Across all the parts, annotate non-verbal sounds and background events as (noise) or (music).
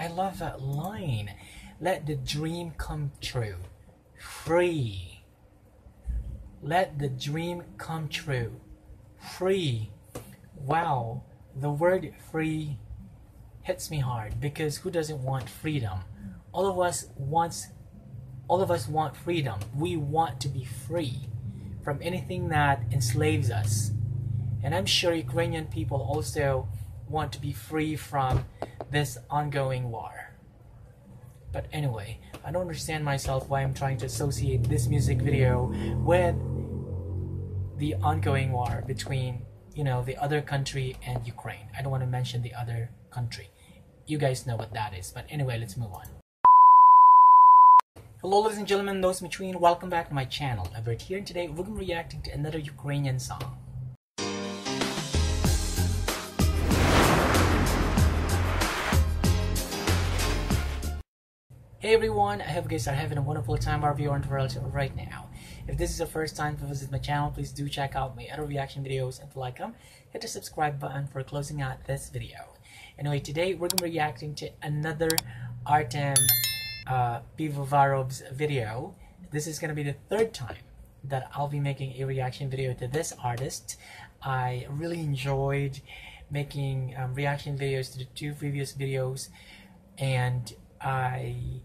I love that. Line. Let the dream come true. Free. Let the dream come true. Free. Wow. The word free hits me hard because who doesn't want freedom? All of us wants all of us want freedom. We want to be free from anything that enslaves us. And I'm sure Ukrainian people also want to be free from this ongoing war. But anyway, I don't understand myself why I'm trying to associate this music video with the ongoing war between, you know, the other country and Ukraine. I don't want to mention the other country. You guys know what that is. But anyway, let's move on. Hello ladies and gentlemen, those in between, welcome back to my channel. Albert here and today we're going to be reacting to another Ukrainian song. Hey everyone, I hope you guys are having a wonderful time wherever you are in the world right now. If this is your first time to visit my channel, please do check out my other reaction videos and like them, hit the subscribe button for closing out this video. Anyway, today we're going to be reacting to another Artem uh, Pivovarov's video. This is going to be the third time that I'll be making a reaction video to this artist. I really enjoyed making um, reaction videos to the two previous videos and I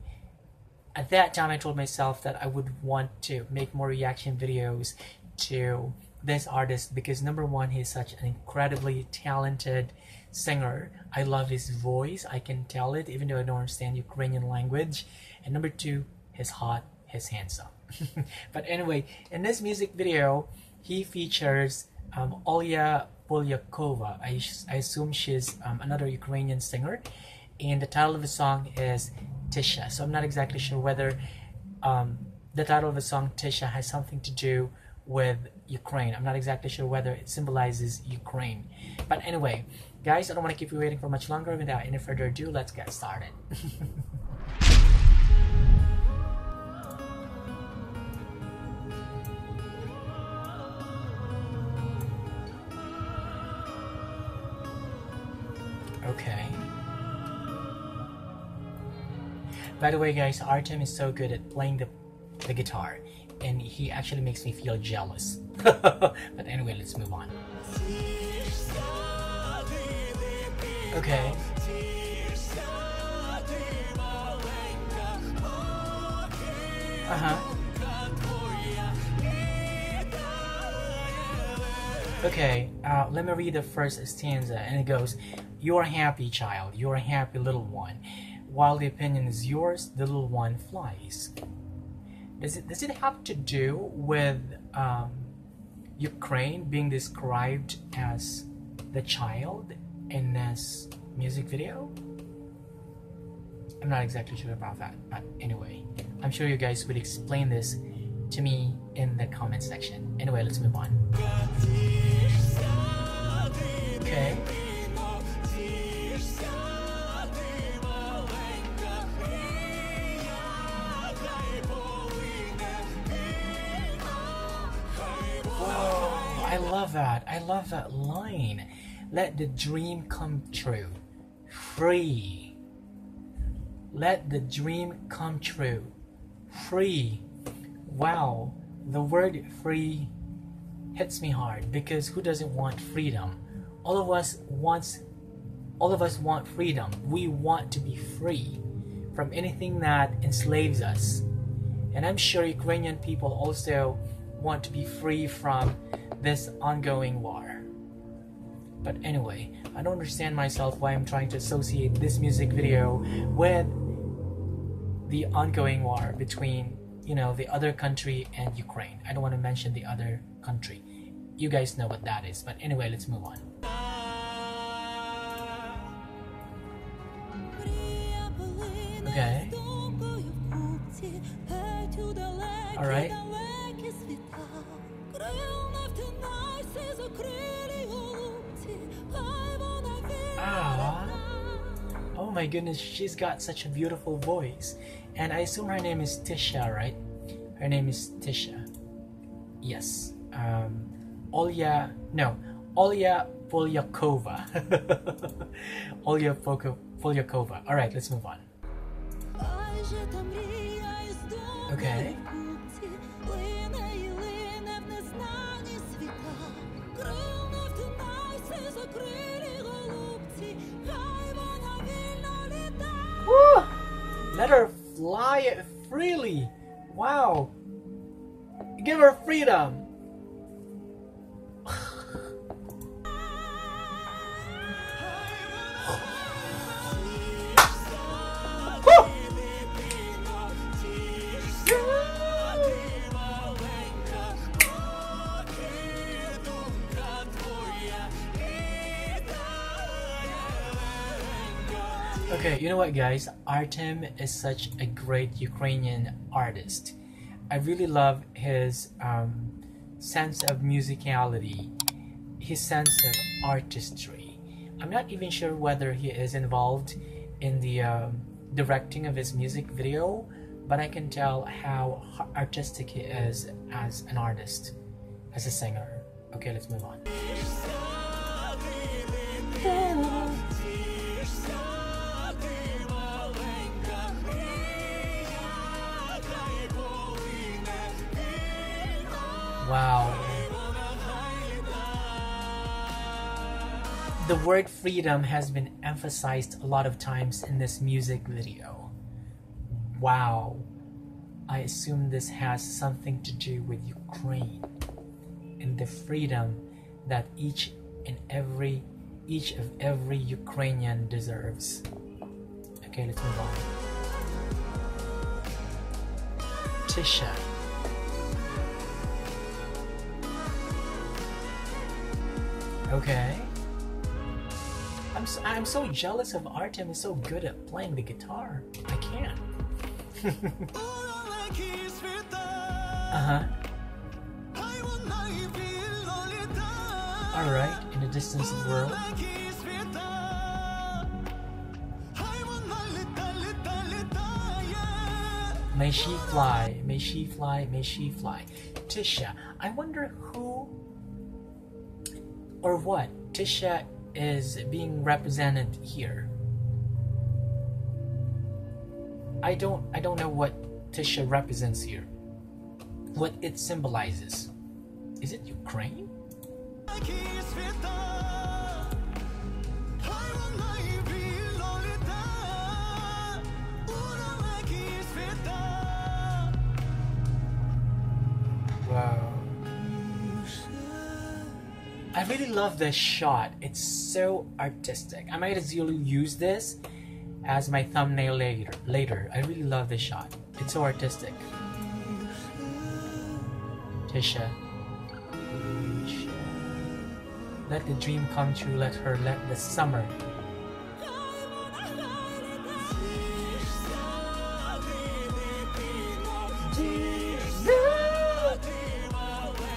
at that time I told myself that I would want to make more reaction videos to this artist because number one he's such an incredibly talented singer. I love his voice. I can tell it even though I don't understand Ukrainian language. And number two he's hot he's handsome. (laughs) But anyway in this music video he features um, Olya Polyakova. I, I assume she's um, another Ukrainian singer. And the title of the song is Tisha. So I'm not exactly sure whether um, the title of the song Tisha has something to do with Ukraine. I'm not exactly sure whether it symbolizes Ukraine. But anyway, guys, I don't want to keep you waiting for much longer. Without any further ado, let's get started. (laughs) okay. By the way, guys, Artem is so good at playing the, the guitar, and he actually makes me feel jealous. (laughs) but anyway, let's move on. Okay. Uh-huh. Okay, uh, let me read the first stanza, and it goes, You're a happy child, you're a happy little one while the opinion is yours, the little one flies. Does it, does it have to do with um, Ukraine being described as the child in this music video? I'm not exactly sure about that, but anyway, I'm sure you guys would explain this to me in the comment section. Anyway, let's move on. Love that. I love that line. Let the dream come true. Free. Let the dream come true. Free. Wow. The word free hits me hard because who doesn't want freedom? All of us wants all of us want freedom. We want to be free from anything that enslaves us. And I'm sure Ukrainian people also want to be free from this ongoing war. But anyway, I don't understand myself why I'm trying to associate this music video with the ongoing war between, you know, the other country and Ukraine. I don't want to mention the other country. You guys know what that is. But anyway, let's move on. Okay. All my goodness, she's got such a beautiful voice. And I assume her name is Tisha, right? Her name is Tisha. Yes. Um, Olya, no, Olya Polyakova. (laughs) Olya Polyakova. All right, let's move on. Okay. Fly freely. Wow. Give her freedom. Okay, you know what, guys? Artem is such a great Ukrainian artist. I really love his um, sense of musicality, his sense of artistry. I'm not even sure whether he is involved in the um, directing of his music video, but I can tell how artistic he is as an artist, as a singer. Okay, let's move on. The word freedom has been emphasized a lot of times in this music video. Wow. I assume this has something to do with Ukraine and the freedom that each and every each of every Ukrainian deserves. Okay, let's move on. Tisha. Okay. I'm so, I'm so jealous of Artem. He's so good at playing the guitar. I can't. (laughs) uh huh. All right, in a distant world. May she fly, may she fly, may she fly. Tisha, I wonder who or what Tisha is being represented here. I don't I don't know what Tisha represents here. What it symbolizes. Is it Ukraine? I really love this shot. It's so artistic. I might as well use this as my thumbnail later. Later, I really love this shot. It's so artistic. Tisha. Let the dream come true. Let her let the summer.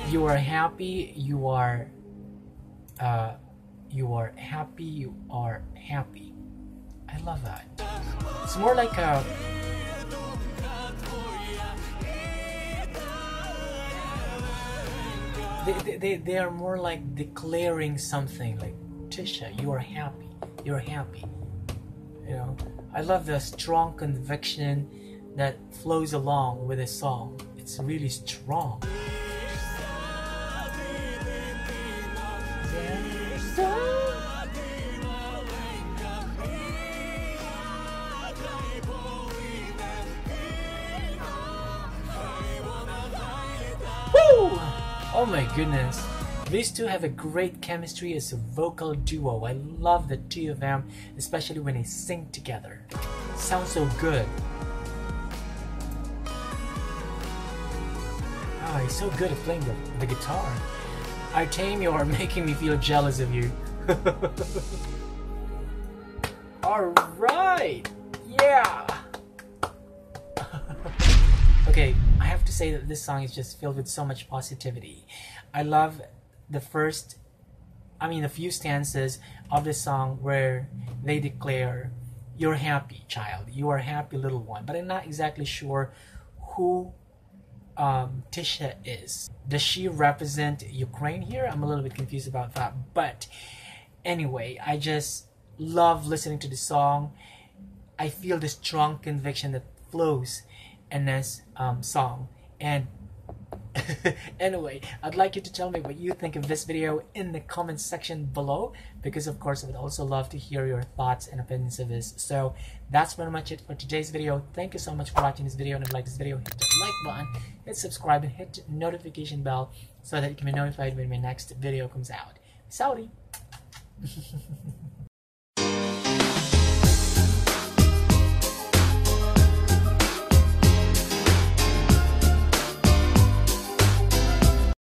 You are happy. You are. Uh, you are happy. You are happy. I love that. It's more like a. They, they, they, are more like declaring something like Tisha, you are happy. You're happy. You know, I love the strong conviction that flows along with a song. It's really strong. Woo! Oh my goodness. These two have a great chemistry as a vocal duo. I love the two of them, especially when they sing together. Sounds so good. Oh, he's so good at playing the, the guitar. Artem, you are making me feel jealous of you. (laughs) Alright! Yeah! (laughs) okay, I have to say that this song is just filled with so much positivity. I love the first, I mean, a few stanzas of the song where they declare, You're happy, child. You are happy, little one. But I'm not exactly sure who um, Tisha is. Does she represent Ukraine here? I'm a little bit confused about that. But anyway, I just love listening to the song. I feel the strong conviction that flows in this um, song. And (laughs) anyway, I'd like you to tell me what you think of this video in the comments section below because of course I would also love to hear your thoughts and opinions of this. So that's pretty much it for today's video. Thank you so much for watching this video and if you like this video, hit the like button, hit subscribe and hit notification bell so that you can be notified when my next video comes out. Saudi! (laughs)